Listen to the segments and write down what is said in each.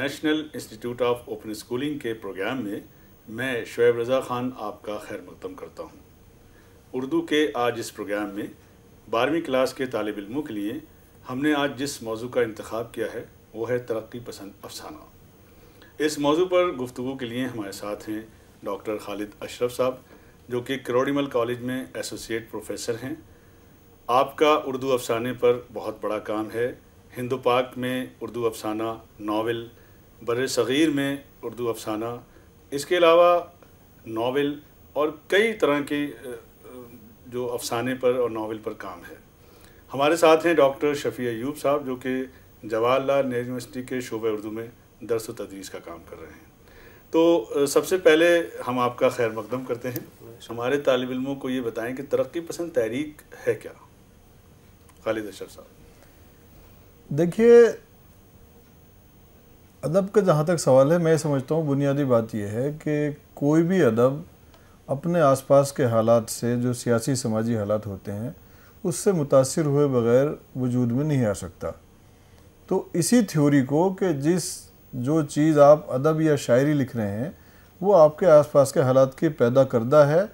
National institute of open schooling के programme में मैं शुएब रज़ा ख़ान आपका खैर मकदम करता हूँ। उर्दू के आज इस प्रोग्राम में बारहवीं क्लास के तालब इलमों के लिए हमने आज जिस मौजू का इंतखब किया है, वो है तरक्की पसंद अफसाना। इस मौजू पर गुफ्तु के लिए हमारे साथ हैं डॉक्टर खालिद अशरफ साहब, जो कि करोड़ीमल कॉलेज में एसोसिएट प्रोफेसर हैं। आपका उर्दू अफसाने पर बहुत बड़ा काम है। हिंदू पाक में उर्दू अफसाना नावल बर सग़ीर में उर्दू अफसाना, इसके अलावा नावल और कई तरह के जो अफसाने पर और नावल पर काम है। हमारे साथ हैं डॉक्टर शफ़ी अयूब साहब, जो कि जवाहरलाल नेहरू यूनिवर्सिटी के शोबे उर्दू में दरस व तदरीस का काम कर रहे हैं। तो सबसे पहले हम आपका खैर मकदम करते हैं। हमारे तालब इलमों को ये बताएँ कि तरक्की पसंद तहरीक है क्या? खालिद अशरफ साहब। देखिए अदब का जहाँ तक सवाल है, मैं समझता हूँ, बुनियादी बात यह है कि कोई भी अदब अपने आसपास के हालात से, जो सियासी समाजी हालात होते हैं, उससे मुतासर हुए बगैर वजूद में नहीं आ सकता। तो इसी थ्योरी को कि जिस, जो चीज़ आप अदब या शायरी लिख रहे हैं, वो आपके आसपास के हालात की पैदा करदा है।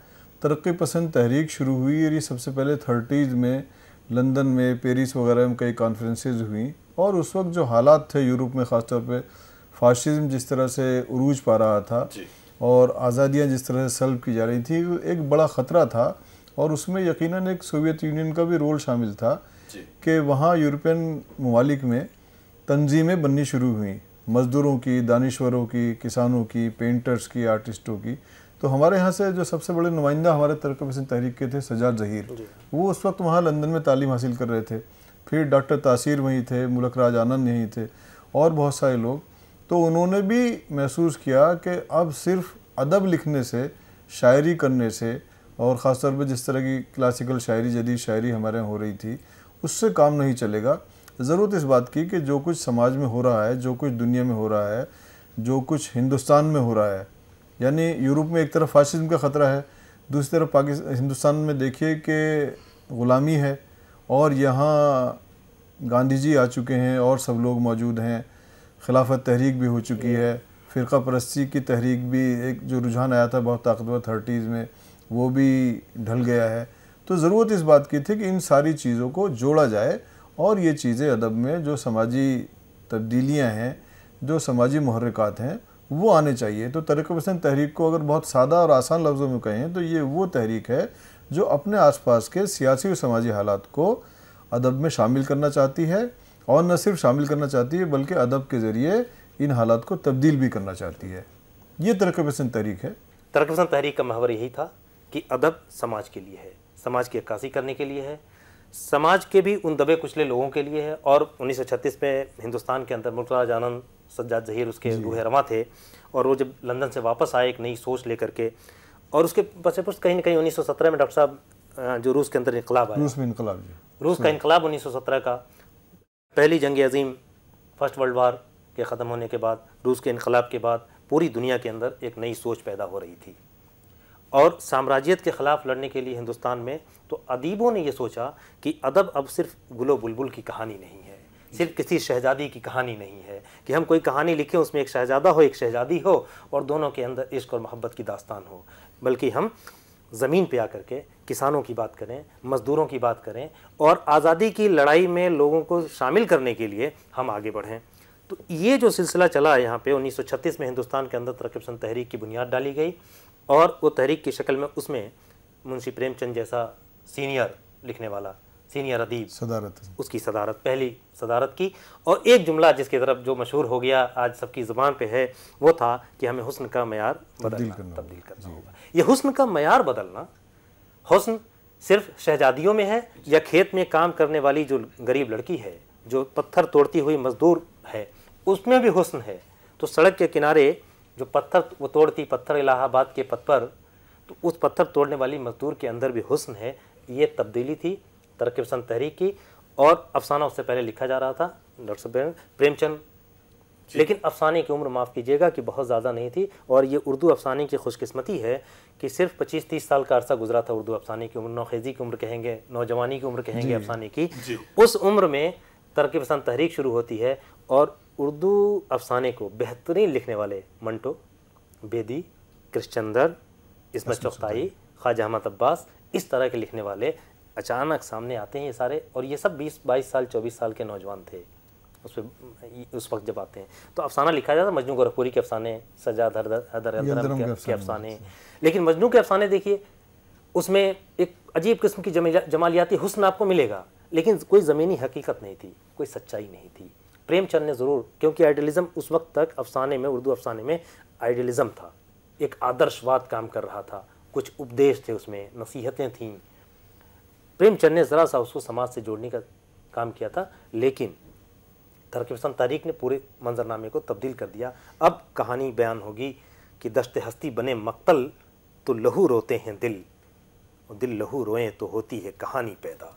तरक्की पसंद तहरीक शुरू हुई और ये सबसे पहले थर्टीज़ में, लंदन में, पेरिस वगैरह में कई कॉन्फ्रेंसेज हुई। और उस वक्त जो हालात थे यूरोप में ख़ासतौर पर फाशिज़म जिस तरह से उरूज पा रहा था और आज़ादियाँ जिस तरह से सल्ब की जा रही थी एक बड़ा ख़तरा था और उसमें यकीनन एक सोवियत यूनियन का भी रोल शामिल था कि वहाँ यूरोपियन ममालिक में तंजीमें बननी शुरू हुई। मज़दूरों की दानश्वरों की किसानों की पेंटर्स की आर्टिस्टों की। तो हमारे यहाँ से जो सबसे बड़े नुमाइंदा हमारे तरक पसंद तहरीक के थे सजाद जहीर। वो उस वक्त वहाँ लंदन में तालीम हासिल कर रहे थे। फिर डॉक्टर तासीर वहीं थे मुलक राज आनंद यहीं थे, और बहुत सारे लोग। तो उन्होंने भी महसूस किया कि अब सिर्फ़ अदब लिखने से, शायरी करने से, और ख़ास तौर पर जिस तरह की क्लासिकल शायरी, जदीद शायरी हमारे यहाँ हो रही थी, उससे काम नहीं चलेगा। ज़रूरत इस बात की कि जो कुछ समाज में हो रहा है, जो कुछ दुनिया में हो रहा है, जो कुछ हिंदुस्तान में हो रहा है, यानी यूरोप में एक तरफ़ फाशिज्म का ख़तरा है, दूसरी तरफ़ पाकिस्तान हिंदुस्तान में देखिए कि ग़ुलामी है और यहाँ गांधी जी आ चुके हैं और सब लोग मौजूद हैं। खिलाफत तहरीक भी हो चुकी है। फ़िरका परस्ती की तहरीक भी एक जो रुझान आया था बहुत ताकतवर थर्टीज़ में, वो भी ढल गया है। तो ज़रूरत इस बात की थी कि इन सारी चीज़ों को जोड़ा जाए और ये चीज़ें अदब में जो समाजी तब्दीलियाँ हैं, जो समाजी महरक़ात हैं, वो आने चाहिए। तो तरक पसंद तहरीक को अगर बहुत सादा और आसान लफ्ज़ों में कहें तो ये वो तहरीक है जो अपने आसपास के सियासी और समाजी हालात को अदब में शामिल करना चाहती है और न सिर्फ़ शामिल करना चाहती है बल्कि अदब के ज़रिए इन हालात को तब्दील भी करना चाहती है। ये तरक पसंद तहरीक है। तरक पसंद तहरीक का महवर यही था कि अदब समाज के लिए है समाज की अक्कासी करने के लिए है समाज के भी उन दबे कुचले लोगों के लिए है और 1936 में हिंदुस्तान के अंदर मुल्कराज आनंद सज्जाद जहीर उसके रूह रमा थे और वो जब लंदन से वापस आए एक नई सोच लेकर के और उसके पचे पुष्ट कहीं ना कहीं 1917 में डॉक्टर साहब जो रूस के अंदर इनकलाब आया। रूस में इनकलाब रूस का इनकलाब 1917 का। पहली जंग अजीम फ़र्स्ट वर्ल्ड वार के ख़त्म होने के बाद रूस के इनकलाब के बाद पूरी दुनिया के अंदर एक नई सोच पैदा हो रही थी। और साम्राज्यत के ख़िलाफ़ लड़ने के लिए हिंदुस्तान में तो अदीबों ने यह सोचा कि अदब अब सिर्फ़ गुलो बुलबुल की कहानी नहीं है। सिर्फ़ किसी शहजादी की कहानी नहीं है कि हम कोई कहानी लिखें उसमें एक शहजादा हो एक शहजादी हो और दोनों के अंदर इश्क और मोहब्बत की दास्तान हो। बल्कि हम ज़मीन पे आकर के किसानों की बात करें, मज़दूरों की बात करें और आज़ादी की लड़ाई में लोगों को शामिल करने के लिए हम आगे बढ़ें। तो ये जो सिलसिला चला है यहाँ पे 1936 में हिंदुस्तान के अंदर तरक्ब तहरीक की बुनियाद डाली गई और वो तहरीक की शक्ल में उसमें मुंशी प्रेमचंद जैसा सीनियर लिखने वाला सीनियर अदीब। सदारत। उसकी सदारत पहली सदारत की। और एक जुमला जिसकी तरफ़ जो मशहूर हो गया आज सबकी ज़ुबान पे है वो था कि हमें हुस्न का मैार बदलना तब्दील करना होगा। ये हुस्न का मैार बदलना हुस्न सिर्फ़ शहजादियों में है या खेत में काम करने वाली जो गरीब लड़की है जो पत्थर तोड़ती हुई मजदूर है उसमें भी हुस्न है। तो सड़क के किनारे जो पत्थर वो तोड़ती पत्थर इलाहाबाद के पत्थर तो उस पत्थर तोड़ने वाली मजदूर के अंदर भी हुस्न है। ये तब्दीली थी। तरक्की पसंद तहरीक की और अफसाना उससे पहले लिखा जा रहा था डॉक्टर साहब प्रेमचंद। लेकिन अफसाने की उम्र माफ़ कीजिएगा कि बहुत ज़्यादा नहीं थी और ये उर्दू अफसाने की खुशकिस्मती है कि सिर्फ़ 25-30 साल का अरसा गुजरा था उर्दू अफसाने की उम्र नौखेज़ी की उम्र कहेंगे नौजवानी की उम्र कहेंगे अफसाने की। उस उम्र में तरक्की पसंद तहरीक शुरू होती है और उर्दू अफसाने को बेहतरीन लिखने वाले मंटो बेदी कृष्णचंदर इसमत चौकताई। ख्वाजा अहमद अब्बास इस तरह के लिखने वाले अचानक सामने आते हैं ये सारे और ये सब 20 22 साल 24 साल के नौजवान थे। उस पर उस वक्त जब आते हैं। तो अफसाना लिखा जाता मजनू गोरखपुरी के अफसाने सजाद हदर हदर के, अफसाने। लेकिन मजनू के अफसाने देखिए उसमें एक अजीब किस्म की जमालियाती हुस्न आपको मिलेगा लेकिन कोई ज़मीनी हकीकत नहीं थी कोई सच्चाई नहीं थी। प्रेमचंद ने ज़रूर क्योंकि आइडियलिज्म उस वक्त तक अफसाने में उर्दू अफसाने में आइडियलिज्म था। एक आदर्शवाद काम कर रहा था। कुछ उपदेश थे उसमें नसीहतें थीं। प्रेमचंद ने ज़रा सा उसको समाज से जोड़ने का काम किया था लेकिन तरक पसंद तारीख ने पूरे मंजरनामे को तब्दील कर दिया। अब कहानी बयान होगी कि दश्त हस्ती बने मक्तल तो लहू रोते हैं दिल और दिल लहू रोएँ तो होती है कहानी पैदा।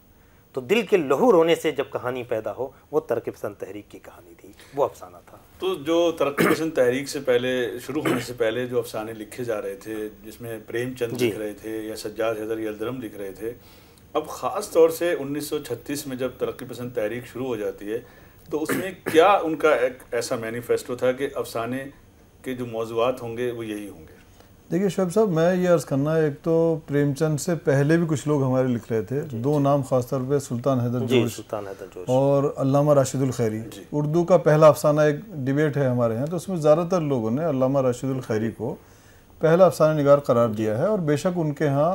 तो दिल के लहू रोने से जब कहानी पैदा हो वो तरक पसंद तहरीक की कहानी थी वो अफसाना था। तो जो तरक्की पसंद तहरीक से पहले शुरू होने से पहले जो अफसाने लिखे जा रहे थे जिसमें प्रेमचंद। लिख रहे थे या सज्जाद हैदर यलदरम लिख रहे थे अब ख़ास तौर से 1936 में जब तरक्की पसंद तहरीक शुरू हो जाती है तो उसमें क्या उनका एक ऐसा मैनिफेस्टो था कि अफसाने के जो मौजूद होंगे वो यही होंगे? देखिए शोएब साहब मैं ये अर्ज़ करना एक तो प्रेमचंद से पहले भी कुछ लोग हमारे लिख रहे थे। दो नाम खासतौर पे सुल्तान हैदर जोश सुल्तान हैदर जोश। और अल्लामा राशिदुल खैरी। उर्दू का पहला अफसाना एक डिबेट है हमारे यहाँ तो उसमें ज़्यादातर लोगों ने अल्लामा राशिदुल खैरी को पहला अफसाना निगार करार दिया है और बेशक उनके यहाँ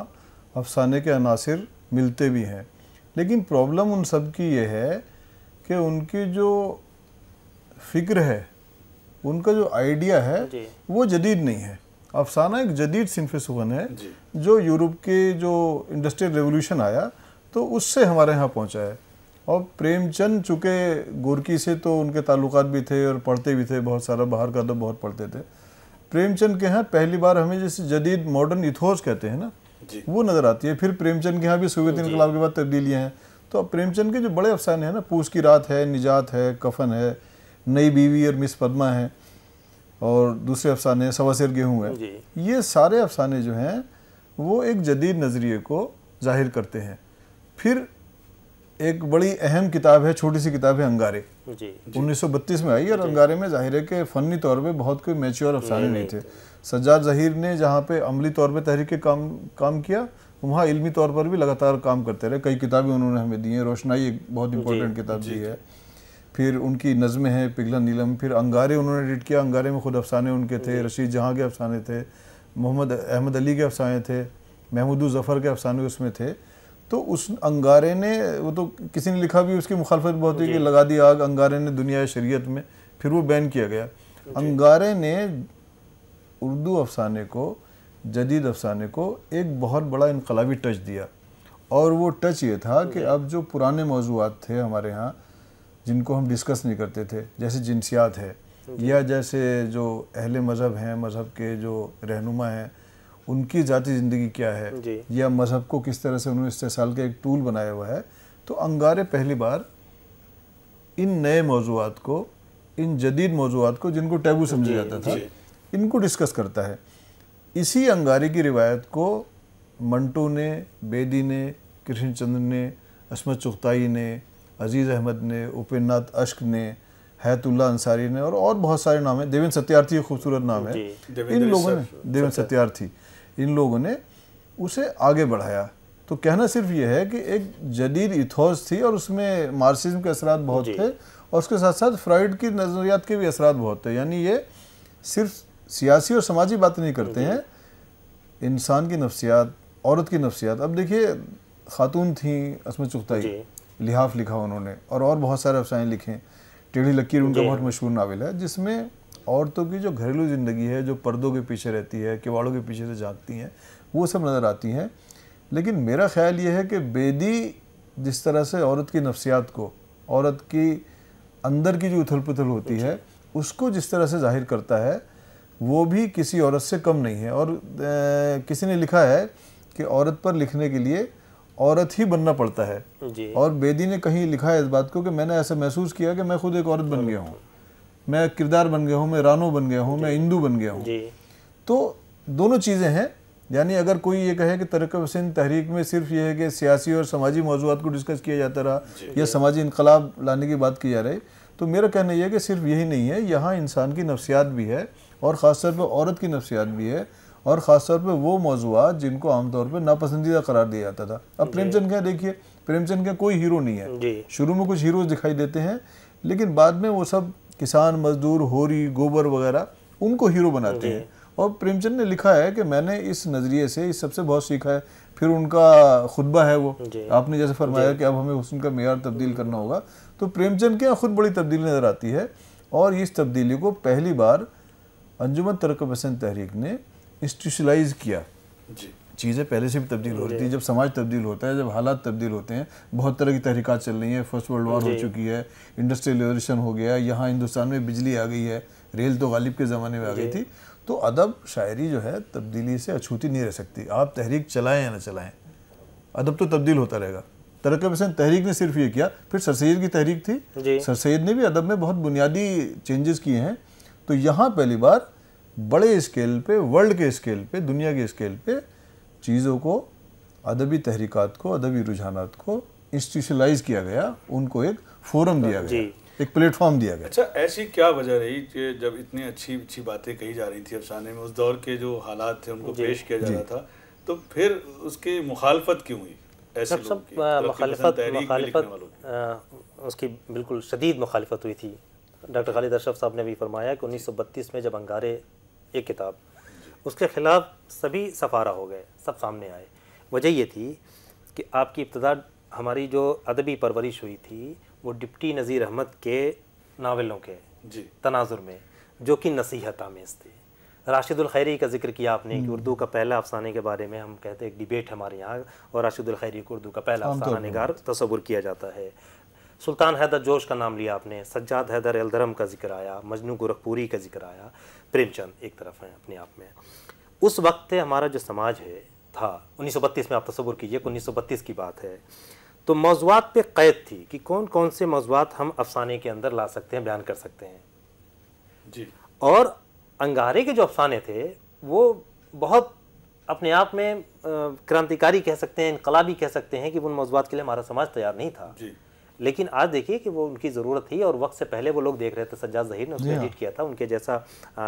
अफसाने के अनासिर मिलते भी हैं। लेकिन प्रॉब्लम उन सब की ये है कि उनकी जो फ़िक्र है उनका जो आइडिया है वो जदीद नहीं है। अफसाना एक जदीद सिनफ सुखन है जो। यूरोप के जो इंडस्ट्रियल रेवोल्यूशन आया तो उससे हमारे यहाँ पहुँचा है। और प्रेमचंद चूँकि गोरकी से तो उनके ताल्लुकात भी थे और पढ़ते भी थे बहुत सारा बाहर का अदब बहुत पढ़ते थे। प्रेमचंद के यहाँ पहली बार हमें जैसे जदीद मॉडर्न इथोस कहते हैं ना। वो नज़र आती है। फिर प्रेमचंद के यहाँ भी सोवियत इनकलाब के बाद तब्दीलियाँ हैं। तो अब प्रेमचंद के जो बड़े अफसाने हैं ना पूस की रात है निजात है कफन है नई बीवी और मिस पद्मा है और दूसरे अफसाने सवा सिर गेहूँ है। ये सारे अफसाने जो हैं वो एक जदीद नज़रिए को ज़ाहिर करते हैं। फिर एक बड़ी अहम किताब है छोटी सी किताब है अंगारे। जी। 1932 में आई और अंगारे में ज़ाहिर है कि फ़नी तौर पे बहुत कोई मेच्योर अफसाने नहीं। थे। सज्जाद जहीर ने जहाँ पे अमली तौर पे तहरीक के काम काम किया वहाँ इल्मी तौर पर भी लगातार काम करते रहे। कई किताबें उन्होंने हमें दी हैं। रोशनाई एक बहुत इंपॉर्टेंट किताब दी है। फिर उनकी नज़में हैं पिघला नीलम फिर अंगारे उन्होंने एडिट किया। अंगारे में खुद अफसाने उनके थे रशीद जहाँ के अफसाने थे मोहम्मद अहमद अली के अफसाने थे महमूद ज़फ़र के अफसाने उसमें थे। तो उस अंगारे ने वो तो किसी ने लिखा भी उसकी मुखालफत बहुत हुई कि लगा दी आग अंगारे ने दुनिया शरीयत में फिर वो बैन किया गया। अंगारे ने उर्दू अफसाने को जदीद अफसाने को एक बहुत बड़ा इनकलाबी टच दिया। और वो टच ये था कि अब जो पुराने मौजूद थे हमारे यहाँ जिनको हम डिस्कस नहीं करते थे जैसे जिनसियात है या जैसे जो अहले मज़हब हैं मज़हब के जो रहनुमा हैं उनकी ज़ाती ज़िंदगी क्या है? या मज़हब को किस तरह से उन्होंने इस्तेसाल का एक टूल बनाया हुआ है? तो अंगारे पहली बार इन नए मौजूद को इन जदीद मौजूद को जिनको टैबू समझा जाता था इनको डिस्कस करता है। इसी अंगारे की रिवायत को मंटू ने बेदी ने कृष्णचंद्र ने असमत चुगताई ने अज़ीज़ अहमद ने उपेन्द्रनाथ अश्क ने हैतुल्ला अंसारी ने और और बहुत सारे नाम हैं। देवेंद्र सत्यार्थी एक खूबसूरत नाम है। इन लोगों ने देवेंद्र सत्यार्थी इन लोगों ने उसे आगे बढ़ाया। तो कहना सिर्फ़ ये है कि एक जदीद इथोस थी और उसमें मार्क्सिज्म के असरात बहुत थे और उसके साथ साथ फ्राइड की नज़रियात के भी असरात बहुत थे। यानी ये सिर्फ़ सियासी और समाजी बातें नहीं करते हैं। इंसान की नफ्सियात औरत की नफ्सियात। अब देखिए खातून थी असमत चुगताई। लिहाफ लिखा उन्होंने और और बहुत सारे अफसाने लिखे। टेढ़ी लकीर उनका बहुत मशहूर नावल है जिसमें औरतों की जो घरेलू ज़िंदगी है जो पर्दों के पीछे रहती है किवाड़ों के पीछे से झांकती हैं वो सब नज़र आती हैं। लेकिन मेरा ख्याल ये है कि बेदी जिस तरह से औरत की नफ्सियात को औरत की अंदर की जो उथल पुथल होती है उसको जिस तरह से ज़ाहिर करता है वो भी किसी औरत से कम नहीं है। और अ, किसी ने लिखा है कि औरत पर लिखने के लिए औरत ही बनना पड़ता है। जी। और बेदी ने कहीं लिखा है इस बात को कि मैंने ऐसा महसूस किया कि मैं खुद एक औरत बन गया हूँ। मैं किरदार बन गया हूँ मैं रानो बन गया हूँ मैं हिंदू बन गया हूँ। तो दोनों चीज़ें हैं। यानी अगर कोई ये कहे कि तरक वसिन तहरीक में सिर्फ़ ये है कि सियासी और समाजी मौजूद को डिस्कस किया जाता रहा या समाजी इनकलाब लाने की बात की जा रही तो मेरा कहना यह है कि सिर्फ़ यही नहीं है यहाँ इंसान की नफसियात भी है। और ख़ास तौर पर औरत की नफसियात भी है और ख़ास तौर पर वो मौजूद जिनको आमतौर पर नापसंदीदा करार दिया जाता था। अब प्रेमचंद का देखिए प्रेमचंद का कोई हीरो नहीं है। शुरू में कुछ हीरोज दिखाई देते हैं लेकिन बाद में वो सब किसान मजदूर होरी गोबर वगैरह उनको हीरो बनाते हैं। और प्रेमचंद ने लिखा है कि मैंने इस नज़रिए से इस सबसे बहुत सीखा है फिर उनका खुतबा है वो। आपने जैसे फरमाया कि अब हमें हुस्न का मेयार तब्दील करना होगा। तो प्रेमचंद के यहाँ खुद बड़ी तब्दीली नज़र आती है और इस तब्दीली को पहली बार अंजुमन तरक पसंद तहरीक ने इंस्टीशलाइज किया। चीज़ें पहले से भी तब्दील हो रही थी। जब समाज तब्दील होता है जब हालात तब्दील होते हैं बहुत तरह की तहरीकात चल रही हैं। फ़र्स्ट वर्ल्ड वॉर हो चुकी है इंडस्ट्रियल रेवोल्यूशन हो गया यहाँ हिंदुस्तान में बिजली आ गई है रेल तो गालिब के ज़माने में आ गई थी। तो अदब शायरी जो है तब्दीली से अछूती नहीं रह सकती। आप तहरीक चलाएँ या ना चलाएँ अदब तो तब्दील होता रहेगा। तरक् पसंद तहरीक ने सिर्फ़ ये किया फिर सर सैद की तहरीक थी। सर सैद ने भी अदब में बहुत बुनियादी चेंजेस किए हैं। तो यहाँ पहली बार बड़े स्केल पे वर्ल्ड के स्केल पे दुनिया के स्केल पे चीज़ों को अदबी तहरीकात को अदबी रुझानात को इंस्टीशलाइज किया गया उनको एक फोरम दिया गया एक प्लेटफॉर्म दिया गया। अच्छा ऐसी क्या वजह रही कि जब इतनी अच्छी अच्छी बातें कही जा रही थी अफसाने में उस दौर के जो हालात थे उनको पेश किया जा रहा था तो फिर उसकी मुखालफत क्यों हुई ऐसे सब सब तरक्की मुखालिफत मुखालिफत उसकी बिल्कुल शदीद मुखालिफत हुई थी। डॉक्टर खालिद अशरफ साहब ने भी फरमाया कि 1932 में जब अंगारे एक किताब उसके खिलाफ सभी सफारा हो गए सब सामने आए। वजह ये थी कि आपकी इब्तदा हमारी जो अदबी परवरिश हुई थी वो डिप्टी नज़ीर अहमद के नावलों के जी। तनाजुर में जो कि नसीहत आमेज़ थे। राशिदुल खैरी का ज़िक्र किया आपने कि उर्दू का पहला अफसाने के बारे में हम कहते हैं एक डिबेट हमारे यहाँ और राशिदुल खैरी को उर्दू का पहला अफसाना निगार तस्वुर किया जाता है। सुल्तान हैदर जोश का नाम लिया आपने सज्जाद हैदर अलधरम का ज़िक्र आया मजनू गोरखपुरी का ज़िक्र आया प्रेमचंद एक तरफ़ हैं अपने आप में। उस वक्त हमारा जो समाज है था 1932 में आप तस्वुर कीजिए 1932 की बात है। तो मौजूद पे कैद थी कि कौन कौन से मौजूद हम अफसाने के अंदर ला सकते हैं बयान कर सकते हैं। जी। और अंगारे के जो अफसाने थे वो बहुत अपने आप में क्रांतिकारी कह सकते हैं इनकलाबी कह सकते हैं कि उन मौजूद के लिए हमारा समाज तैयार नहीं था। जी। लेकिन आज देखिए कि वो उनकी ज़रूरत थी और वक्त से पहले वो लोग देख रहे थे सज्जाद जहीर ने उसने एडिट किया था उनके जैसा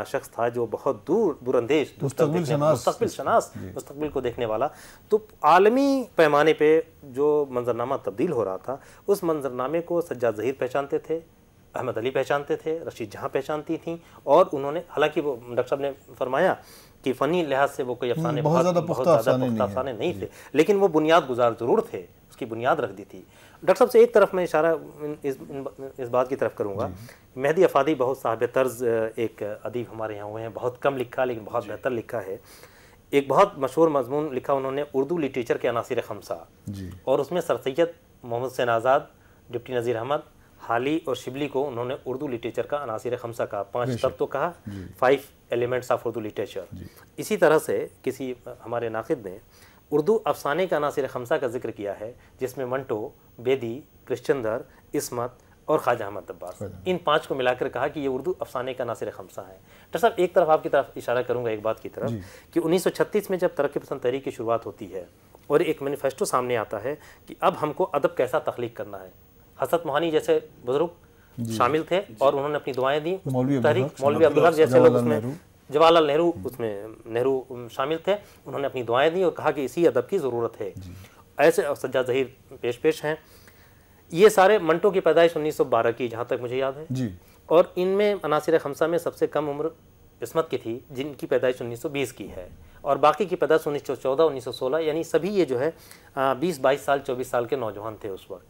शख्स था जो बहुत दूर दूरंदेश दूर तक शनास। मुस्तकबिल को देखने वाला। तो आलमी पैमाने पर जो मंजरनामा तब्दील हो रहा था उस मंजरनामे को सज्जाद जहीर पहचानते थे अहमद अली पहचानते थे रशीद जहाँ पहचानती थी और उन्होंने हालाँकि वो डॉक्टर साहब ने फरमाया कि फ़नी लिहाज से वो कोई अफसाने बहुत ज़्यादा पुख्ता अफसाने नहीं अफसाने नहीं थे। लेकिन वो बुनियाद गुजार ज़रूर थे। उसकी बुनियाद रख दी थी। डॉक्टर साहब से एक तरफ़ मैं इशारा इस इस बात की तरफ़ करूँगा। मेहदी अफादी बहुत साहब तर्ज एक अदीब हमारे यहाँ हुए हैं। बहुत कम लिखा लेकिन बहुत बेहतर लिखा है। एक बहुत मशहूर मजमून लिखा उन्होंने उर्दू लिटरेचर के अनासर खमसा। और उसमें सर सैयद मोहम्मद सैन आज़ाद डिप्टी नज़ीर अहमद हाली और शिबली को उन्होंने उर्दू लिटरेचर का अनासर खमसा कहा। पाँच तत्व कहा। Five elements of Urdu literature. इसी तरह से किसी हमारे नाकिद ने उर्दू अफसाने का अनासर खमसा का ज़िक्र किया है जिसमें मंटो बेदी क्रिश्चंदर इसमत और ख्वाजा अहमद अब्बास। इन पाँच को मिलाकर कहा कि ये उर्दू अफसाने का नासिर खमसा है। डॉक्टर साहब एक तरफ़ आपकी तरफ़ इशारा करूँगा एक बात की तरफ़ कि 1936 में जब तरक्की पसंद तहरीक की शुरुआत होती है और एक मैनिफेस्टो सामने आता है कि अब हमको अदब कैसा तख्लीक करना है। हसरत मोहानी जैसे बुज़ुर्ग शामिल थे और उन्होंने अपनी दुआएँ दी। तहरीक मौलवी अब्दुल जैसे लोग उसमें। जवाहरलाल नेहरू उसमें नेहरू शामिल थे। उन्होंने अपनी दुआएँ दी और कहा कि इसी अदब की ज़रूरत है। ऐसे सज्जा जहीर पेश पेश हैं। ये सारे मंटो की पैदाइश 1912 की जहाँ तक मुझे याद है। जी। और इनमें अनासिर खमसा में सबसे कम उम्र इसमत की थी जिनकी पैदाइश 1920 की है। और बाकी की पैदाइश 1914 1916 यानी सभी ये जो है बीस बाईस साल 24 साल के नौजवान थे उस वक्त।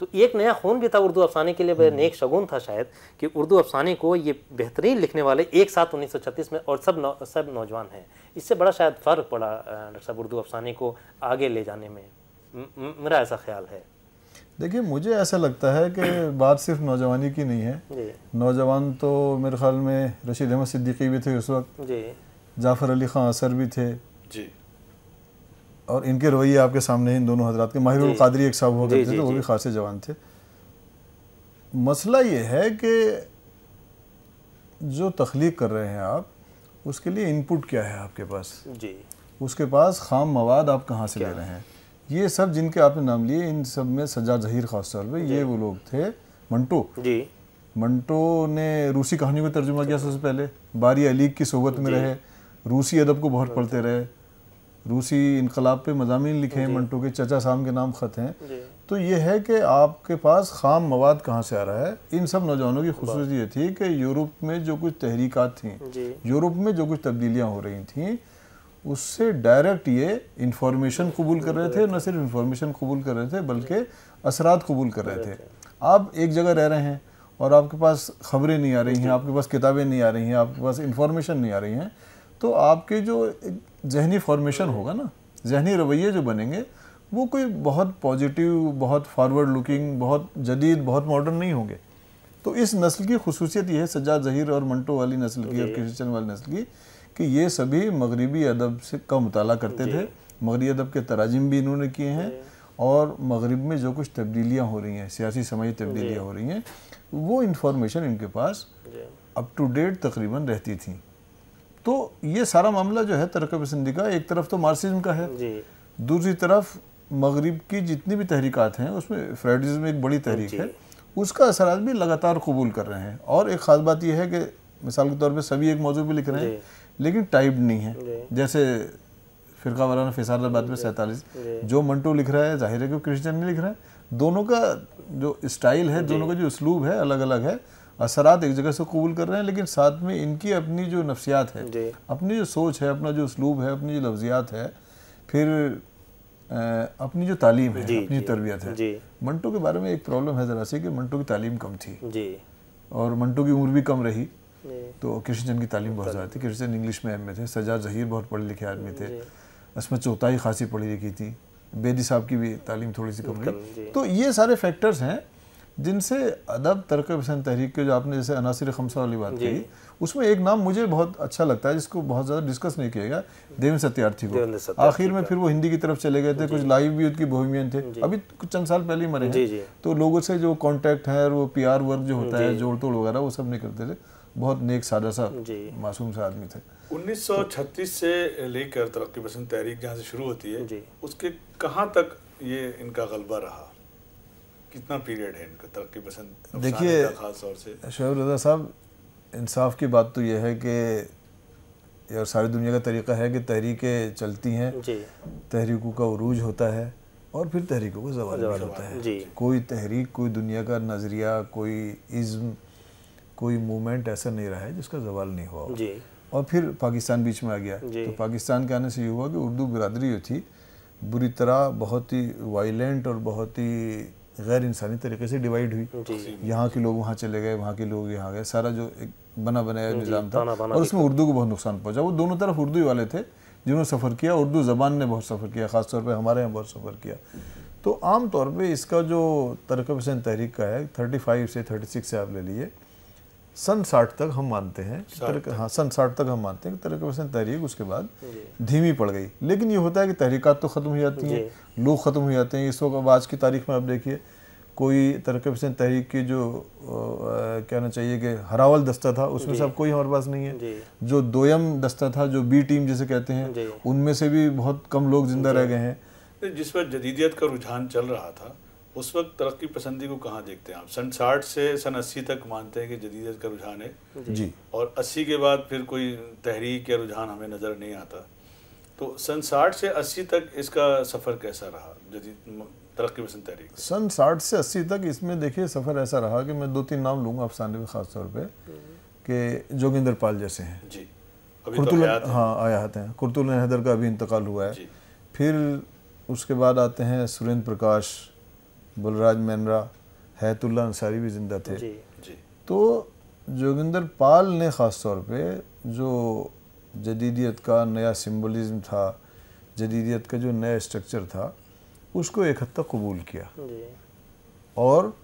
तो एक नया खून भी था उर्दू अफसाने के लिए वह नेक शगुन था शायद कि उर्दू अफसाने को ये बेहतरीन लिखने वाले एक साथ 1936 में और सब नौ, सब नौजवान हैं। इससे बड़ा शायद फ़र्क पड़ा डॉक्टर साहब उर्दू अफसाने को आगे ले जाने में। मेरा ऐसा ख्याल है। देखिए मुझे ऐसा लगता है कि बात सिर्फ़ नौजवानी की नहीं है। जी। नौजवान तो मेरे ख्याल में रशीद अहमद सिद्दीकी भी थे उस वक्त। जी। जाफ़र अली ख़ान असर भी थे। जी। और इनके रवैये आपके सामने इन दोनों हजरात के। माहिर कादरी एक साहब हुआ करते थे वो भी खासे जवान थे। मसला ये है कि जो तख्लीक कर रहे हैं आप उसके लिए इनपुट क्या है आपके पास? जी। उसके पास खाम मवाद आप कहाँ से ले रहे हैं? ये सब जिनके आपने नाम लिए इन सब में सज्जाद जहीर खास तौर पे ये वो लोग थे। मंटो। जी। मंटो ने रूसी कहानियों का तर्जुमा किया सबसे पहले। बारी अलीग की सोबत में रहे। रूसी अदब को बहुत पढ़ते रहे। रूसी इनकलाब पे मजामी लिखे हैं मंटो के चचा साम के नाम खत हैं। तो ये है कि आपके पास खाम मवाद कहाँ से आ रहा है? इन सब नौजवानों की खसूस ये थी कि यूरोप में जो कुछ तहरीकात थी यूरोप में जो कुछ तब्दीलियाँ हो रही थी उससे डायरेक्ट ये इंफॉर्मेशन कबूल कर रहे थे न सिर्फ़ इंफॉर्मेशन कबूल कर रहे थे बल्कि असरात कबूल कर रहे थे। आप एक जगह रह रहे हैं और आपके पास खबरें नहीं आ रही हैं आपके पास किताबें नहीं आ रही हैं आपके पास इंफॉर्मेशन नहीं आ रही हैं तो आपके जो जहनी फॉर्मेशन होगा ना? जहनी रवैये जो बनेंगे वो कोई बहुत पॉजिटिव बहुत फॉरवर्ड लुकिंग बहुत जदीद बहुत मॉडर्न नहीं होंगे। तो इस नस्ल की खसूसियत ये है सज्जाद जहीर और मंटो वाली नस्ल की और क्रिश्चियन वाली नस्ल की कि ये सभी मगरबी अदब से का मुताला करते थे। मगरबी अदब के तराजिम भी इन्होंने किए हैं और मगरब में जो कुछ तब्दीलियाँ हो रही हैं सियासी समाजी तब्दीलियाँ हो रही हैं वो इन्फॉर्मेशन इनके पास अप टू डेट तकरीबन रहती थी। तो ये सारा मामला जो है तरक पसंदी का एक तरफ़ तो मार्क्सिज्म का है दूसरी तरफ़ मगरब की जितनी भी तहरीकात हैं उसमें फ्रेडिज्म एक बड़ी तहरीक है उसका असरात भी लगातार कबूल कर रहे हैं। और एक ख़ास बात यह है कि मिसाल के तौर पर सभी एक मौजू पे लिख रहे हैं लेकिन टाइप नहीं है। जैसे फिरका वाराना फिसाराबाद में सैंतालीस जो। मंटो लिख रहा है ज़ाहिर है कि क्रिश्चियन नहीं लिख रहा है। दोनों का जो स्टाइल है दोनों का जो उसलूब है अलग अलग है। असरात एक जगह से कबूल कर रहे हैं लेकिन साथ में इनकी अपनी जो नफ्सियात है अपनी जो सोच है अपना जो उसलूब है अपनी जो लफ्जियात है फिर अ, अपनी जो तालीम है जी, अपनी तरबियत है। मंटो के बारे में एक प्रॉब्लम है ज़रा सी कि मंटो की तालीम कम थी। जी। और मंटो की उम्र भी कम रही। तो क्रिश्चियन की तालीम बहुत ज़्यादा थी। क्रिश्चियन इंग्लिश में एम ए थे। सजाद जहीर बहुत पढ़े लिखे आदमी थे। असमत चौथाई खासी पढ़ी लिखी थी। बेदी साहब की भी तालीम थोड़ी सी कम रही। तो ये सारे फैक्टर्स हैं जिनसे अदब तरक पसंद तहरीक के जो आपने जैसे अनासिर खमसा वाली बात कही उसमें एक नाम मुझे बहुत अच्छा लगता है जिसको बहुत ज़्यादा डिस्कस नहीं किया गया देवेंद्र सत्यार्थी को। आखिर में फिर वो हिंदी की तरफ़ चले गए थे कुछ लाइव भी उनकी बोहिमियन थे अभी कुछ चंद साल पहले ही मरे हैं। तो लोगों से जो कांटेक्ट है और वो पीआर वर्क जो होता है जोड़ तोड़ वगैरह वो सब नहीं करते थे। बहुत नेक सादा सा मासूम सा आदमी थे। 1936 से लेकर तरक्की पसंद तहरीक जहाँ से शुरू होती है उसके कहाँ तक ये इनका गलबा रहा? कितना पीरियड है इनका तरक्की पसंद देखिए- खास तौर से? शोएब रजा साहब इंसाफ की बात तो यह है कि और सारी दुनिया का तरीका है कि तहरीकें चलती हैं। तहरीकों का उरूज होता है और फिर तहरीकों का जवाल भी होता है। कोई तहरीक कोई दुनिया का नज़रिया कोई इज़्म कोई मूवमेंट ऐसा नहीं रहा है जिसका जवाल नहीं हुआ जी। और फिर पाकिस्तान बीच में आ गया। तो पाकिस्तान के आने से ये हुआ कि उर्दू बिरादरी जो थी बुरी तरह बहुत ही वायलेंट और बहुत ही गैर इंसानी तरीके से डिवाइड हुई। यहाँ के लोग वहाँ चले गए वहाँ के लोग यहाँ गए सारा जो एक बना बनाया निज़ाम था। और उसमें उर्दू को बहुत नुकसान पहुँचा। वो दोनों तरफ़ उर्दू ही वाले थे जिन्होंने सफ़र किया उर्दू ज़बान ने बहुत सफ़र किया ख़ासतौर पर हमारे यहाँ बहुत सफ़र किया। तो आम तौर पर इसका जो तरक पसंद तहरीक का है थर्टी फाइव से थर्टी सिक्स से आप ले लिए सन साठ तक हम मानते हैं तरक हाँ सन साठ तक हम मानते हैं कि तरक पसंद तहरीक उसके बाद धीमी पड़ गई। लेकिन ये होता है कि तहरीकात तो ख़त्म हो जाती हैं लोग ख़त्म हो जाते हैं। इस वक्त अब आज की तारीख में आप देखिए कोई तरक्की पसंद तहरीक की जो कहना चाहिए कि हरावल दस्ता था उसमें से अब कोई हमारे पास नहीं है। जो। दोयम दस्ता था जो बी टीम जिसे कहते हैं उनमें से भी बहुत कम लोग ज़िंदा रह गए हैं। जिस वक्त जदीदियत का रुझान चल रहा था उस वक्त तरक्की पसंदी को कहाँ देखते हैं आप? सन साठ से सन अस्सी तक मानते हैं कि जदीदियत का रुझान है? जी। और अस्सी के बाद फिर कोई तहरीक या रुझान हमें नज़र नहीं आता। तो सन साठ से अस्सी तक इसका सफ़र कैसा रहा? जदीद तरक्की पसंद तहरीक सन साठ से अस्सी तक इसमें देखिए सफ़र ऐसा रहा कि मैं दो तीन नाम लूँगा अफसाने में ख़ास तौर पे कि जोगिंदर पाल जैसे हैं। जी। अभी तो कुर्तुल हयात है। हाँ आयात हैं। कुर्तुल हैदर का अभी इंतकाल हुआ है। फिर उसके बाद आते हैं सुरेंद्र प्रकाश बलराज मैनरा हैतुल्ला अंसारी भी ज़िंदा थे। जी जी। तो जोगिंदर पाल ने ख़ास तौर पे जो जदीदियत का नया सिंबलिज्म था जदीदियत का जो नया स्ट्रक्चर था उसको एक हद तक कबूल किया। जी। और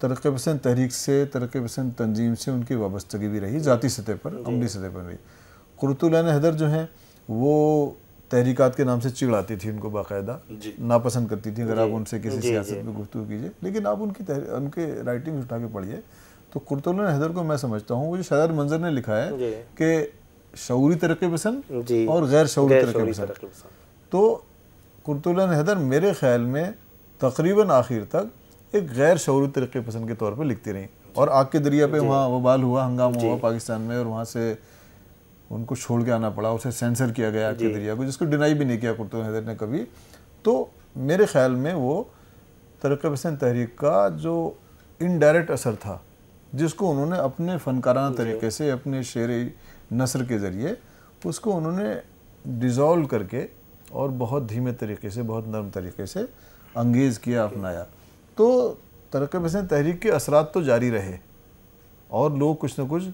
तरक्की पसंद तहरीक से तरक्की पसंद तंजीम से उनकी वाबस्तगी भी रही ज़ाती सतह पर अमली सतह पर रही कुरतुलैन हैदर जो हैं वो तहरीकात के नाम से चिड़ाती थी उनको बाकायदा नापसंद करती थी अगर आप उनसे किसी सियासत में गुफ्तु कीजिए। लेकिन आप उनकी उनके राइटिंग उठा के पढ़िए तो कुरतुलन हैदर को मैं समझता हूँ वो जो शायद मंजर ने लिखा है कि शौरी तरक्की पसंद और गैर शौरी तरक्की पसंद। तो कुरतुलन हैदर मेरे ख्याल में तकरीबन आखिर तक एक गैर शौरी तरक्की पसंद के तौर पर लिखती रहीं। और आग के दरिया पे वहाँ वबाल हुआ हंगामा हुआ पाकिस्तान में और वहाँ से उनको छोड़ के आना पड़ा उसे सेंसर किया गया आग के जिसको डिनाई भी नहीं किया कुर्तुब हैदर ने कभी। तो मेरे ख्याल में वो तरक् पसंद तहरीक का जो इनडायरेक्ट असर था जिसको उन्होंने अपने फनकाराना तरीके से अपने शेर नसर के ज़रिए उसको उन्होंने डिज़ोल्व करके और बहुत धीमे तरीके से बहुत नरम तरीके से अंगेज़ किया अपनाया। तो तरक् पसंद तहरीक के असरात तो जारी रहे और लोग कुछ ना कुछ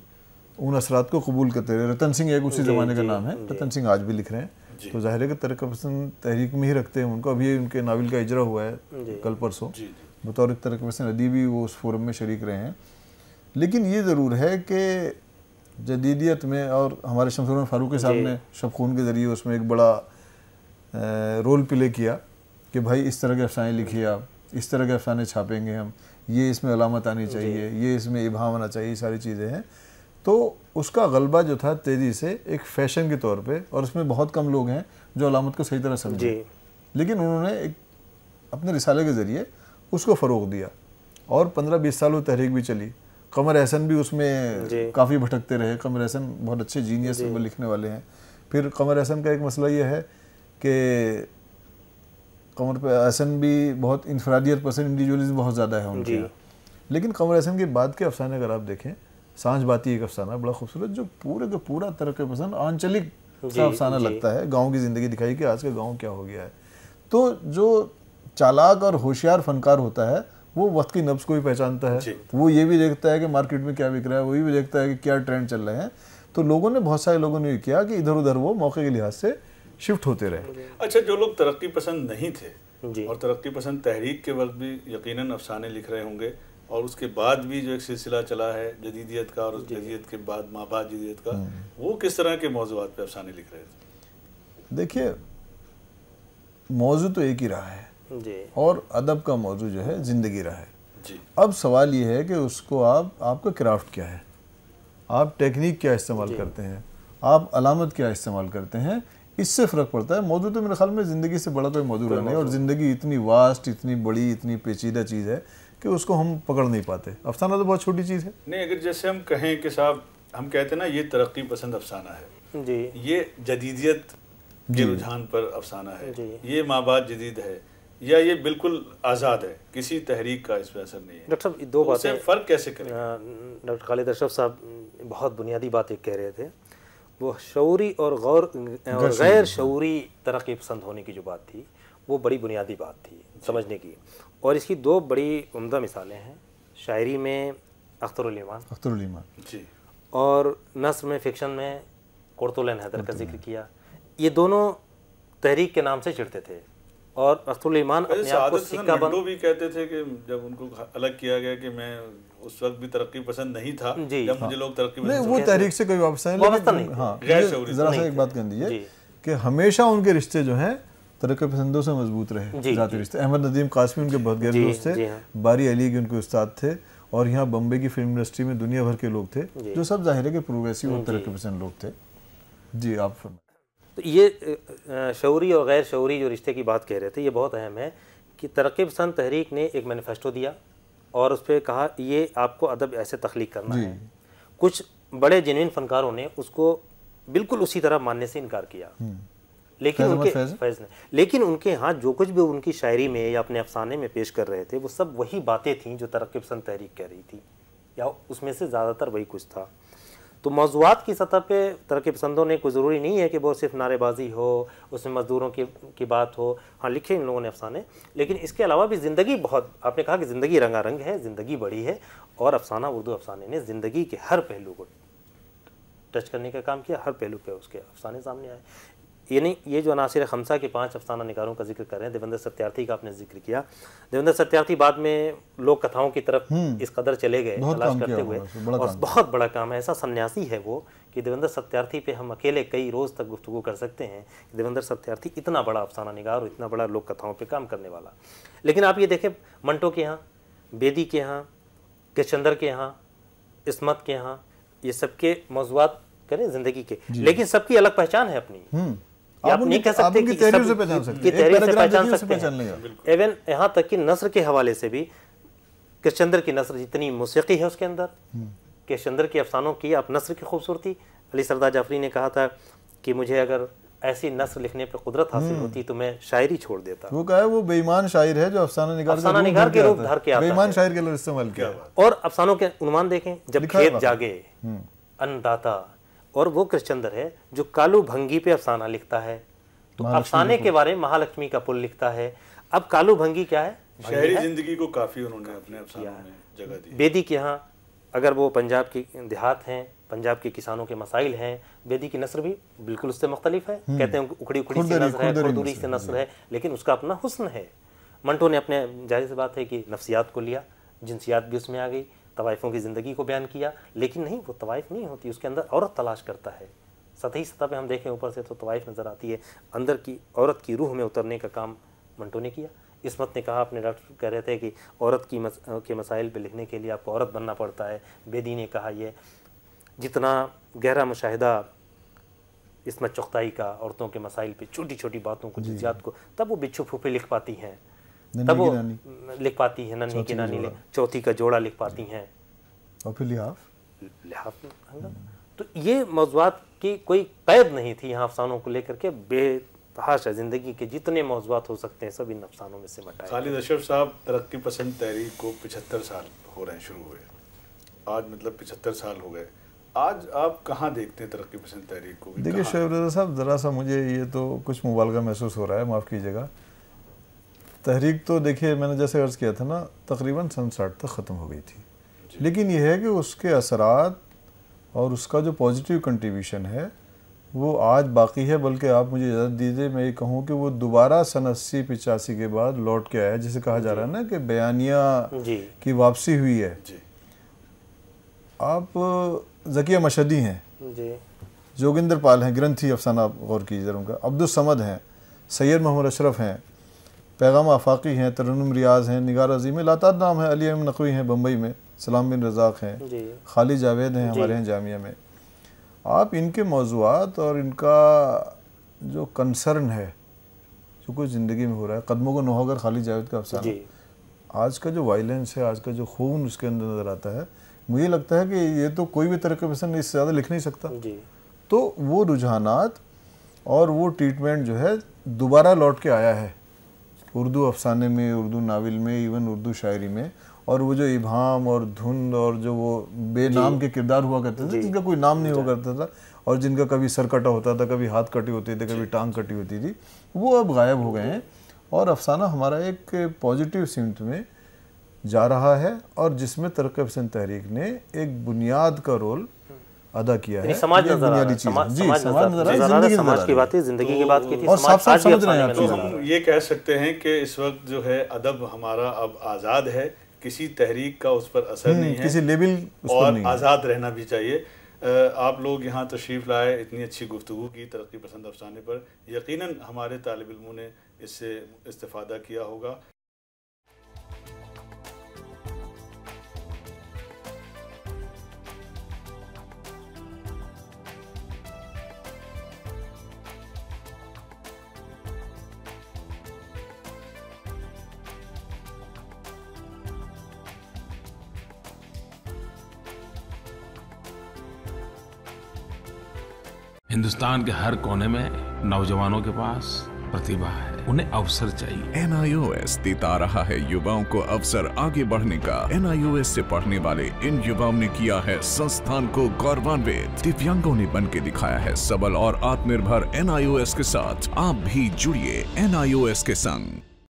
उन असरात को कबूल करते रहे रतन सिंह एक उसी ज़माने का नाम है। रतन सिंह आज भी लिख रहे हैं। तो ज़ाहिर है कि तरक् पसंद तहरीक में ही रखते हैं उनको। अभी उनके नावल का इजरा हुआ है कल परसों। बतौर तरक् पसंद अदीबी वो उस फोरम में शरीक रहे हैं। लेकिन ये ज़रूर है कि जदीदियत में और हमारे शमसुर फारूक साहब ने शबखून के ज़रिए उसमें एक बड़ा रोल प्ले किया कि भाई इस तरह के अफसाने लिखिए आप इस तरह के अफसाने छापेंगे हम ये इसमें अलामत आनी चाहिए ये इसमें इबाम आना चाहिए सारी चीज़ें हैं। तो उसका गलबा जो था तेज़ी से एक फ़ैशन के तौर पे और उसमें बहुत कम लोग हैं जो अलामत को सही तरह समझे। लेकिन उन्होंने एक अपने रिसाले के ज़रिए उसको फ़रोग दिया और पंद्रह बीस साल वो तहरीक भी चली। कमर एहसन भी उसमें काफ़ी भटकते रहे। कमर एहसन बहुत अच्छे जीनियस लिखने वाले हैं। फिर कमर एहसन का एक मसला ये है कि कमर एहसन भी बहुत इंफरादियत पसंद इंडिविजुअलिज्म बहुत ज़्यादा है उनके लेकिन कमर एहसन के बाद के अफसाने अगर आप देखें साँझ बाती एक अफसाना बड़ा खूबसूरत जो पूरे का पूरा तरक् पसंद आंचलिक सा अफसाना लगता है। गाँव की ज़िंदगी दिखाई कि आज का गाँव क्या हो गया है। तो जो चालाक और होशियार फनकार होता है वो वक्त की नब्स को भी पहचानता है। वो ये भी देखता है कि मार्केट में क्या बिक रहा है वो भी देखता है कि क्या ट्रेंड चल रहे हैं। तो लोगों ने बहुत सारे लोगों ने ये किया कि इधर उधर वो मौके के लिहाज से शिफ्ट होते रहे। अच्छा जो लोग तरक्की पसंद नहीं थे और तरक्की पसंद तहरीक के वक्त भी यकीनन अफसाने लिख रहे होंगे और उसके बाद भी जो एक सिलसिला चला है जदीदियत का और उस जदीदियत के बाद माँ बाप जदीदियत का हम्म। वो किस तरह के मौजूद पे अफसाने लिख रहे थे? देखिए मौजू तो एक ही रहा है। जी। और अदब का मौजू जो है ज़िंदगी रहा है। जी। अब सवाल ये है कि उसको आप आपका क्राफ्ट क्या है? आप टेक्निक क्या इस्तेमाल करते हैं? आप अलामत क्या इस्तेमाल करते हैं? इससे फ़र्क पड़ता है। मौजूद तो मेरे ख्याल में ज़िंदगी से बड़ा कोई मौजूद नहीं और ज़िंदगी इतनी वास्ट इतनी बड़ी इतनी पेचीदा चीज़ है कि उसको हम पकड़ नहीं पाते। अफसाना तो बहुत छोटी चीज़ है। नहीं अगर जैसे हम कहें कि साहब हम कहते हैं ना ये तरक्की पसंद अफसाना है। जी। ये जदीदियत के रुझान पर अफसाना है। ये माँ बाप जदीद है या ये बिल्कुल आज़ाद है किसी तहरीक का इस पर असर नहीं है। डॉक्टर साहब दो तो बातें फ़र्क कैसे करें? डॉक्टर खालिद अशरफ साहब बहुत बुनियादी बात एक कह रहे थे। वो शौरी और गौर और गैर शौरी। तरक्की पसंद होने की जो बात थी वो बड़ी बुनियादी बात थी समझने की। और इसकी दो बड़ी उम्दा मिसालें हैं शायरी में अख्तरमान अख्तरमान जी। और नस्र में फ़िक्शन में कुर्तुलन हैदर का ज़िक्र किया। ये दोनों तहरीक के नाम से चिढ़ते थे और अख्तरमान अपने आप को सिक्का बन भी कहते थे कि जब उनको अलग किया गया कि मैं उस वक्त भी तरक्की पसंद नहीं था जी। जब मुझे लोग तरक्की नहीं वो तहरीक से कोई वापस नहीं। हाँ जरा सा एक बात कह दीजिए कि हमेशा उनके रिश्ते जो हैं तरक्की पसंदों से मज़बूत रहे जाती रिश्ते। अहमद नदीम कासमी उनके बहुत गहरे दोस्त थे। हाँ। बारी अली के उनके उस्ताद थे और यहाँ बम्बे की फ़िल्म इंडस्ट्री में दुनिया भर के लोग थे जो। सब ज़ाहिर है कि प्रोग्रेसिव और तरक्की पसंद लोग थे। जी आप तो ये शौरी और गैर शौरी जो रिश्ते की बात कह रहे थे ये बहुत अहम है कि तरक् पसंद तहरीक ने एक मैनिफेस्टो दिया और उस पर कहा ये आपको अदब ऐसे तख्लीक करना है। कुछ बड़े जिनविन फनकारों ने उसको बिल्कुल उसी तरह मानने से इनकार किया। हम्म। लेकिन उनके फैज। ने लेकिन उनके यहाँ जो कुछ भी उनकी शायरी में या अपने अफसाने में पेश कर रहे थे वो सब वही बातें थीं जो तरक्की पसंद तहरीक कह रही थी। या उसमें से ज़्यादातर वही कुछ था। तो मौजूद की सतह पे तरक्की पसंदों ने कोई ज़रूरी नहीं है कि वो सिर्फ़ नारेबाजी हो उसमें मज़दूरों की की बात हो। हाँ लिखे इन लोगों ने अफसाने। लेकिन इसके अलावा भी ज़िंदगी बहुत आपने कहा कि ज़िंदगी रंगारंग है ज़िंदगी बड़ी है और अफसाना उर्दू अफसाने ने ज़िंदगी के हर पहलू को टच करने का काम किया हर पहलू पे उसके अफसाने सामने आए। यानी ये जो अनासर खमसा के पाँच अफसाना निगारों का ज़िक्र कर रहे हैं देवेंद्र सत्यार्थी का आपने ज़िक्र किया। देवेंद्र सत्यार्थी बाद में लोक कथाओं की तरफ़ हम्म। इस कदर चले गए तलाश करते हुए। और बहुत बड़ा काम है ऐसा सन्यासी है वो कि देवेंद्र सत्यार्थी पे हम अकेले कई रोज़ तक गुफ्तु कर सकते हैं देवेंद्र सत्यार्थी इतना बड़ा अफसाना निगार और इतना बड़ा लोक कथाओं पर काम करने वाला। लेकिन आप ये देखें मंटो के यहाँ बेदी के यहाँ किशचंदर के यहाँ इसमत के यहाँ ये सबके मौजूद करें ज़िंदगी के। लेकिन सबकी अलग पहचान है अपनी। हम्म। आप नहीं कह सकते कि तहरीर से पहचान सकते हैं। से पहचान सकते इवन यहाँ तक कि नस्र के हवाले से भी कृष्णचंद्र की नसर जितनी मौसीकी है उसके अंदर कृष्णचंद्र के अफसानों की अब नसर की खूबसूरती। अली सरदार जाफरी ने कहा था कि मुझे अगर ऐसी नस्ल लिखने पर कुदरत हासिल होती तो मैं शायरी छोड़ देता। वो कहा है वो बेईमान शायर है जो अफसाना निगार अफसाना निगार के रूप धर के आता बेईमान शायर के लिए इस्तेमाल किया। और अफसानों के उन्मान देखें जब खेत जागे अन्नदाता और वो कृष्णचंद्र है जो कालू भंगी पे अफसाना लिखता है। तो अफसाने के बारे में महालक्ष्मी का पुल लिखता है। अब कालू भंगी क्या है? शहरी ज़िंदगी को काफ़ी उन्होंने अपने अफसानों में जगह दी बेदी के यहाँ अगर वो पंजाब की देहात हैं पंजाब के किसानों के मसाइल हैं बेदी की नस्र भी बिल्कुल उससे मुख्तलिफ़ है। कहते हैं उखड़ी उखड़ी सी नस्र है खुरदरी खुरदुरी से नस्र है लेकिन उसका अपना हुस्न है। मंटो ने अपने ज़ाहिर सी बात है कि नफ्सियात को लिया जिनसियात भी उसमें आ गई। तवाइफों की ज़िंदगी को बयान किया लेकिन नहीं वो तवाइफ नहीं होती उसके अंदर औरत तलाश करता है। सतही सतह पे हम देखें ऊपर से तो तवाइफ नज़र आती है। अंदर की औरत की रूह में उतरने का काम मंटो ने किया। इसमत ने कहा अपने डॉक्टर कह रहे थे कि औरत की मस, के मसाइल पर लिखने के लिए आपको औरत बनना पड़ता है। बेदी ने कहा यह जितना गहरा मुशाहिदा इसमत चुगताई का औरतों के मसाइल पे छोटी छोटी बातों को जिज्ञात को तब वो बिच्छू फूफे लिख पाती हैं। तब वो लिख पाती है नन्ही की नानी लिख चौथी का जोड़ा लिख पाती हैं। और फिर लिहाफ? लिहाफ तो ये मौजूद की कोई कैद नहीं थी यहाँ अफसानों को लेकर के बेतहाशा ज़िंदगी के जितने मौजूद हो सकते हैं सब इन अफसानों में से मटाए खालिद अशरफ साहब तरक्की पसंद तहरीक को पिछहत्तर साल हो रहे हैं शुरू हुए। आज मतलब पिछहत्तर साल हो गए। आज आप कहाँ देखते हैं तरक्की पसंद तहरीक को? देखिए? शेख रजा साहब ज़रा सा मुझे ये तो कुछ मुबालगा महसूस हो रहा है माफ़ कीजिएगा। तहरीक तो देखिए मैंने जैसे अर्ज़ किया था ना तकरीबन सन साठ तक ख़त्म हो गई थी। लेकिन यह है कि उसके असरात और उसका जो पॉजिटिव कंट्रीब्यूशन है वो आज बाकी है बल्कि आप मुझे इजाज़त दीजिए मैं ये कहूँ कि वो दोबारा सन अस्सी पिचासी के बाद लौट के आया जिसे कहा जा रहा है ना कि बयानिया जी। की वापसी हुई है। जी। आप जकिया मशदी हैं। जोगिंदर पाल हैं ग्रंथी अफसाना गौर कीजिए उनका। अब्दुल समद हैं सैयद मोहम्मद अशरफ हैं। पैगाम आफाकी हैं तरन्नुम रियाज हैं निगार अजीम लातार नाम है अली अहमद नकवी हैं बम्बई में सलाम बिन रज़ाक हैं खाली जावेद हैं हमारे हैं जामिया में। आप इनके मौजूद और इनका जो कंसर्न है जो कुछ ज़िंदगी में हो रहा है कदमों को नोहगर खाली जावेद का अफसाना। आज का जो वायलेंस है आज का जो खून उसके अंदर नज़र आता है मुझे लगता है कि ये तो कोई भी तरक्की पसंद इससे ज़्यादा लिख नहीं सकता। तो वो रुझानात और वो ट्रीटमेंट जो है दोबारा लौट के आया है। उर्दू अफसाने में उर्दू नावल में इवन उर्दू शायरी में। और वो जो इबाम और धुंध और जो वो बेनाम के किरदार हुआ करते थे जिनका कोई नाम नहीं हुआ करता था और जिनका कभी सर कटा होता था कभी हाथ कटी होते थे कभी टांग कटी होती थी वो अब गायब हो गए हैं। और अफसाना हमारा एक पॉजिटिव सिमत में जा रहा है और जिसमें तरक्की पसंद तहरीक ने एक बुनियाद का रोल अदा किया है। समाज नज़र आ रहा बुनियादी है। चीज़ समाज जी समाज समाज नज़र आ ज़िंदगी समाज की बात है। ज़िंदगी की बात की थी और साफ-साफ समझ रहे हैं आप तो हम ये कह सकते हैं कि इस वक्त जो है अदब हमारा अब आज़ाद है। किसी तहरीक का उस पर असर नहीं है। किसी लेबल उस पर और नहीं आज़ाद रहना भी चाहिए। आप लोग यहाँ तशरीफ़ लाए इतनी अच्छी गुफ्तु की तरक्की पसंद अफसाने पर। यकीनन हमारे तालब इल्मों ने इससे इस्तेफादा किया होगा। हिंदुस्तान के हर कोने में नौजवानों के पास प्रतिभा है। उन्हें अवसर चाहिए। एन आई ओ एस देता रहा है युवाओं को अवसर आगे बढ़ने का। एन आई ओ एस ऐसी पढ़ने वाले इन युवाओं ने किया है संस्थान को गौरवान्वित। दिव्यांगों ने बन के दिखाया है सबल और आत्मनिर्भर एन आई ओ एस के साथ। आप भी जुड़िए एन आई ओ एस के संग।